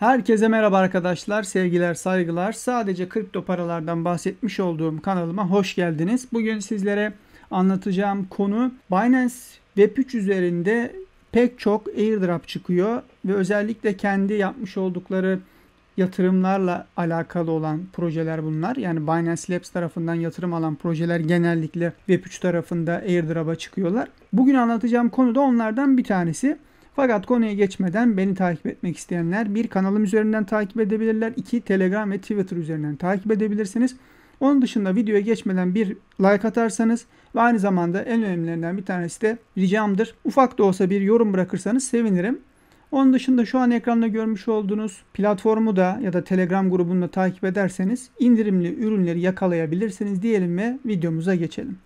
Herkese merhaba arkadaşlar, sevgiler, saygılar. Sadece kripto paralardan bahsetmiş olduğum kanalıma hoş geldiniz. Bugün sizlere anlatacağım konu Binance Web3 üzerinde pek çok airdrop çıkıyor ve özellikle kendi yapmış oldukları yatırımlarla alakalı olan projeler bunlar. Yani Binance Labs tarafından yatırım alan projeler genellikle Web3 tarafında airdrop'a çıkıyorlar. Bugün anlatacağım konu da onlardan bir tanesi. Fakat konuya geçmeden beni takip etmek isteyenler bir kanalım üzerinden takip edebilirler. iki Telegram ve Twitter üzerinden takip edebilirsiniz. Onun dışında videoya geçmeden bir like atarsanız ve aynı zamanda en önemlilerinden bir tanesi de ricamdır. Ufak da olsa bir yorum bırakırsanız sevinirim. Onun dışında şu an ekranda görmüş olduğunuz platformu da ya da Telegram grubunu da takip ederseniz indirimli ürünleri yakalayabilirsiniz diyelim ve videomuza geçelim.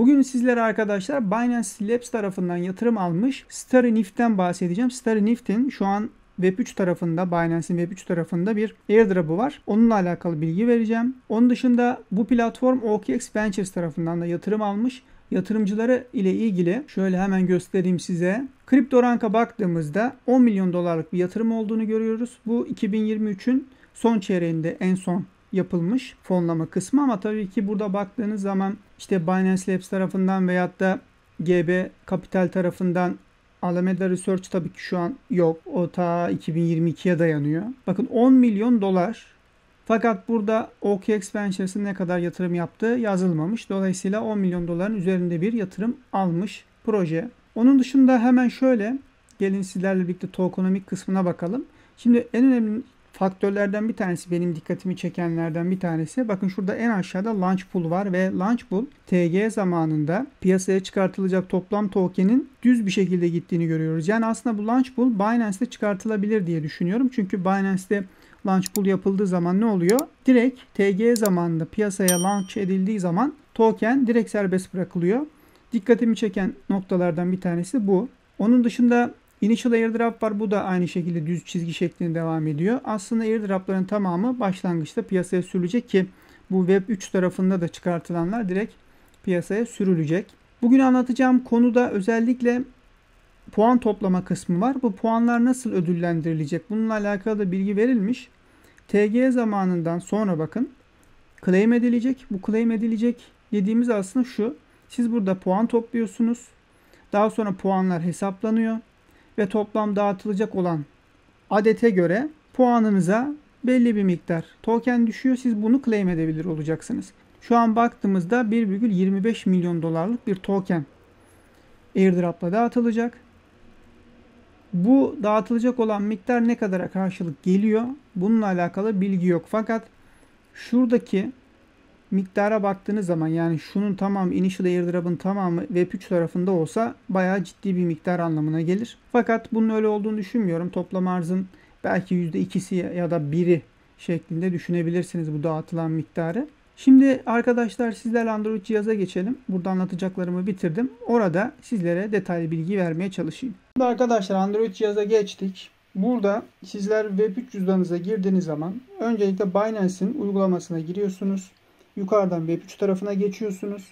Bugün sizlere arkadaşlar Binance Labs tarafından yatırım almış Starry bahsedeceğim. Starry şu an Web3 tarafında, Binance'in Web3 tarafında bir airdrop'u var. Onunla alakalı bilgi vereceğim. Onun dışında bu platform OKX Ventures tarafından da yatırım almış. Yatırımcıları ile ilgili şöyle hemen göstereyim size. Kripto ranka baktığımızda 10 milyon dolarlık bir yatırım olduğunu görüyoruz. Bu 2023'ün son çeyreğinde en son yapılmış fonlama kısmı ama tabii ki burada baktığınız zaman işte Binance Labs tarafından veyahut da GB Capital tarafından Alameda Research tabii ki şu an yok. O ta 2022'ye dayanıyor. Bakın 10 milyon dolar fakat burada OKX Ventures'ın ne kadar yatırım yaptığı yazılmamış. Dolayısıyla 10 milyon doların üzerinde bir yatırım almış proje. Onun dışında hemen şöyle gelin sizlerle birlikte tokenomic kısmına bakalım. Şimdi en önemli faktörlerden bir tanesi benim dikkatimi çekenlerden bir tanesi. Bakın şurada en aşağıda launch pool var ve launch pool TG zamanında piyasaya çıkartılacak toplam token'in düz bir şekilde gittiğini görüyoruz. Yani aslında bu launch pool Binance'de çıkartılabilir diye düşünüyorum. Çünkü Binance'de launch pool yapıldığı zaman ne oluyor? Direkt TG zamanında piyasaya launch edildiği zaman token direkt serbest bırakılıyor. Dikkatimi çeken noktalardan bir tanesi bu. Onun dışında Initial airdrop var. Bu da aynı şekilde düz çizgi şeklinde devam ediyor. Aslında airdropların tamamı başlangıçta piyasaya sürülecek ki bu Web 3 tarafında da çıkartılanlar direkt piyasaya sürülecek. Bugün anlatacağım konuda özellikle puan toplama kısmı var. Bu puanlar nasıl ödüllendirilecek? Bununla alakalı da bilgi verilmiş. TG zamanından sonra bakın claim edilecek. Bu claim edilecek dediğimiz aslında şu. Siz burada puan topluyorsunuz. Daha sonra puanlar hesaplanıyor ve toplam dağıtılacak olan adete göre puanınıza belli bir miktar token düşüyor. Siz bunu claim edebilir olacaksınız. Şu an baktığımızda 1,25 milyon dolarlık bir token airdrop'la dağıtılacak. Bu dağıtılacak olan miktar ne kadara karşılık geliyor? Bununla alakalı bilgi yok. Fakat şuradaki miktara baktığınız zaman yani şunun tamam initial airdrop'ın tamamı Web3 tarafında olsa bayağı ciddi bir miktar anlamına gelir. Fakat bunun öyle olduğunu düşünmüyorum. Toplam arzın belki %2'si ya da 1'i şeklinde düşünebilirsiniz bu dağıtılan miktarı. Şimdi arkadaşlar sizlerle Android cihaza geçelim. Burada anlatacaklarımı bitirdim. Orada sizlere detaylı bilgi vermeye çalışayım. Şimdi arkadaşlar Android cihaza geçtik. Burada sizler Web3 cüzdanınıza girdiğiniz zaman öncelikle Binance'in uygulamasına giriyorsunuz. Yukarıdan Web3 tarafına geçiyorsunuz.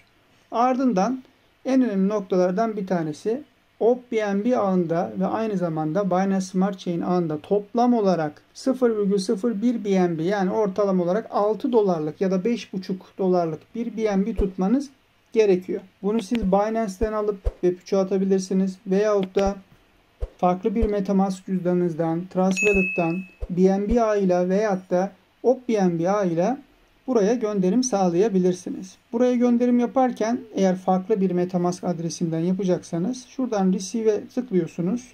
Ardından en önemli noktalardan bir tanesi OpBNB ağında ve aynı zamanda Binance Smart Chain ağında toplam olarak 0,01 BNB yani ortalama olarak 6 dolarlık ya da 5,5 dolarlık bir BNB tutmanız gerekiyor. Bunu siz Binance'ten alıp Web3'e atabilirsiniz veyahut da farklı bir Metamask cüzdanınızdan, Transwallet'tan, BNB ağıyla veyahut da OpBNB ağıyla buraya gönderim sağlayabilirsiniz. Buraya gönderim yaparken eğer farklı bir Metamask adresinden yapacaksanız şuradan Receive'e tıklıyorsunuz.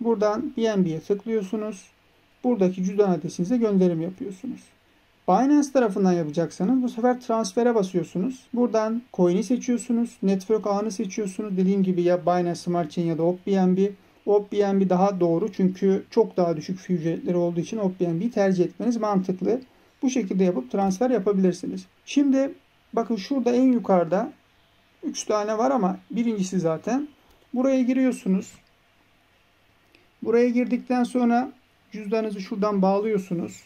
Buradan BNB'ye tıklıyorsunuz. Buradaki cüzdan adresinize gönderim yapıyorsunuz. Binance tarafından yapacaksanız bu sefer transfere basıyorsunuz. Buradan coin'i seçiyorsunuz. Network ağını seçiyorsunuz. Dediğim gibi ya Binance Smart Chain ya da OpBNB. OpBNB daha doğru çünkü çok daha düşük fee ücretleri olduğu için OpBNB'yi tercih etmeniz mantıklı. Bu şekilde yapıp transfer yapabilirsiniz. Şimdi bakın şurada en yukarıda 3 tane var ama birincisi zaten. Buraya giriyorsunuz. Buraya girdikten sonra cüzdanınızı şuradan bağlıyorsunuz.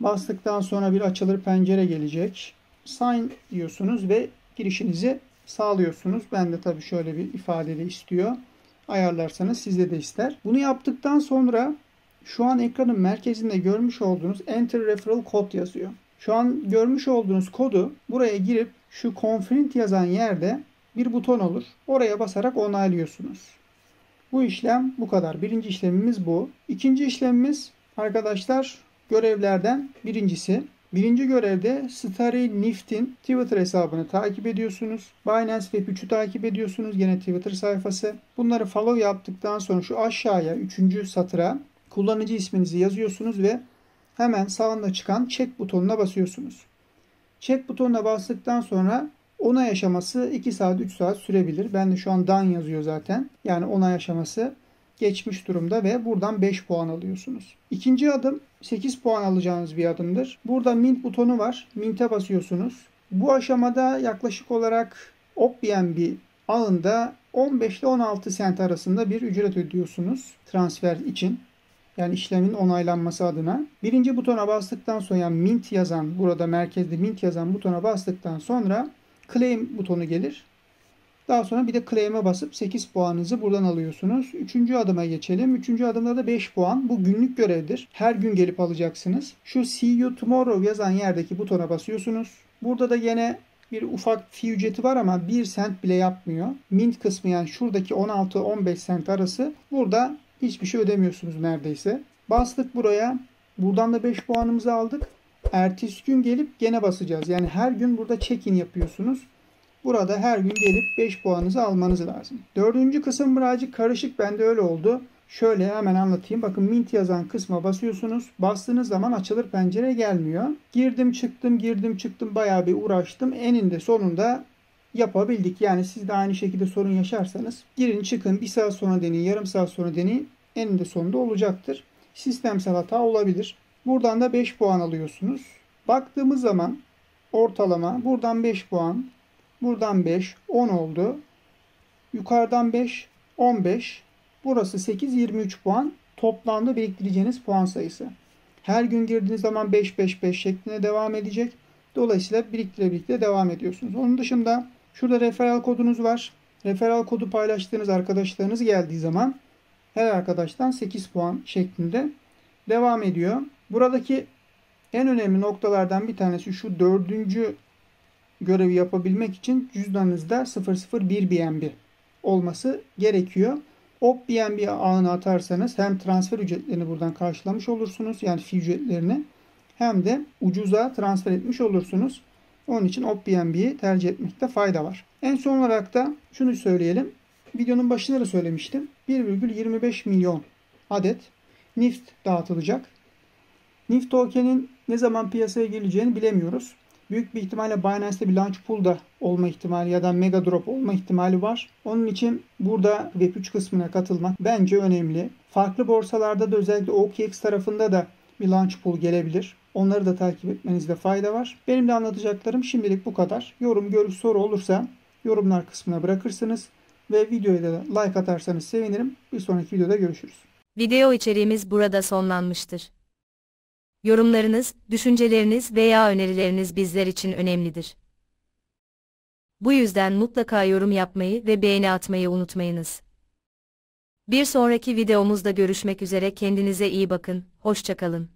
Bastıktan sonra bir açılır pencere gelecek. sign diyorsunuz ve girişinizi sağlıyorsunuz. Ben de tabii şöyle bir ifadeli istiyor. Ayarlarsanız sizde de ister. Bunu yaptıktan sonra şu an ekranın merkezinde görmüş olduğunuz Enter Referral Code yazıyor. Şu an görmüş olduğunuz kodu buraya girip şu Confirm yazan yerde bir buton olur. Oraya basarak onaylıyorsunuz. Bu işlem bu kadar. Birinci işlemimiz bu. İkinci işlemimiz arkadaşlar görevlerden birincisi. Birinci görevde Starry Nift'in Twitter hesabını takip ediyorsunuz. Binance Web 3'ü takip ediyorsunuz. Yine Twitter sayfası. Bunları follow yaptıktan sonra şu aşağıya 3. satıra kullanıcı isminizi yazıyorsunuz ve hemen sağında çıkan check butonuna basıyorsunuz. Check butonuna bastıktan sonra onay aşaması 2 saat 3 saat sürebilir. Ben de şu an done yazıyor zaten. Yani onay aşaması geçmiş durumda ve buradan 5 puan alıyorsunuz. İkinci adım 8 puan alacağınız bir adımdır. Burada mint butonu var. Mint'e basıyorsunuz. Bu aşamada yaklaşık olarak OpBnB ağında 15 ile 16 sent arasında bir ücret ödüyorsunuz transfer için. Yani işlemin onaylanması adına. Birinci butona bastıktan sonra yani mint yazan burada merkezde mint yazan butona bastıktan sonra claim butonu gelir. Daha sonra bir de claim'e basıp 8 puanınızı buradan alıyorsunuz. Üçüncü adıma geçelim. Üçüncü adımda da 5 puan. Bu günlük görevdir. Her gün gelip alacaksınız. Şu see you tomorrow yazan yerdeki butona basıyorsunuz. Burada da yine bir ufak fee ücreti var ama 1 sent bile yapmıyor. Mint kısmı yani şuradaki 16-15 sent arası burada hiçbir şey ödemiyorsunuz neredeyse. Bastık buraya. Buradan da 5 puanımızı aldık. Ertesi gün gelip gene basacağız. Yani her gün burada check-in yapıyorsunuz. Burada her gün gelip 5 puanınızı almanız lazım. Dördüncü kısım birazcık karışık. Bende öyle oldu. Şöyle hemen anlatayım. Bakın mint yazan kısma basıyorsunuz. Bastığınız zaman açılır pencere gelmiyor. Girdim çıktım girdim çıktım bayağı bir uğraştım. Eninde sonunda yapabildik. Yani siz de aynı şekilde sorun yaşarsanız girin çıkın bir saat sonra deneyin yarım saat sonra deneyin eninde sonunda olacaktır. Sistemsel hata olabilir. Buradan da 5 puan alıyorsunuz. Baktığımız zaman ortalama buradan 5 puan buradan 5 10 oldu. Yukarıdan 5 15 burası 8 23 puan toplamda biriktireceğiniz puan sayısı. Her gün girdiğiniz zaman 5 5 5 şeklinde devam edecek. Dolayısıyla biriktire biriktire devam ediyorsunuz. Onun dışında şurada referral kodunuz var. Referral kodu paylaştığınız arkadaşlarınız geldiği zaman her arkadaştan 8 puan şeklinde devam ediyor. Buradaki en önemli noktalardan bir tanesi şu dördüncü görevi yapabilmek için cüzdanınızda 001 BNB olması gerekiyor. Op BNB ağını atarsanız hem transfer ücretlerini buradan karşılamış olursunuz. Yani fi ücretlerini hem de ucuza transfer etmiş olursunuz. Onun için OpBnB'yi tercih etmekte fayda var. En son olarak da şunu söyleyelim. Videonun başında da söylemiştim. 1,25 milyon adet NIFT dağıtılacak. NIFT token'in ne zaman piyasaya geleceğini bilemiyoruz. Büyük bir ihtimalle Binance'de bir launch pool da olma ihtimali ya da mega drop olma ihtimali var. Onun için burada Web3 kısmına katılmak bence önemli. Farklı borsalarda da özellikle OKX tarafında da bir launch pool gelebilir. Onları da takip etmenizde fayda var. Benim de anlatacaklarım şimdilik bu kadar. Yorum, görüş, soru olursa yorumlar kısmına bırakırsınız ve videoya da like atarsanız sevinirim. Bir sonraki videoda görüşürüz. Video içeriğimiz burada sonlanmıştır. Yorumlarınız, düşünceleriniz veya önerileriniz bizler için önemlidir. Bu yüzden mutlaka yorum yapmayı ve beğeni atmayı unutmayınız. Bir sonraki videomuzda görüşmek üzere kendinize iyi bakın, hoşçakalın.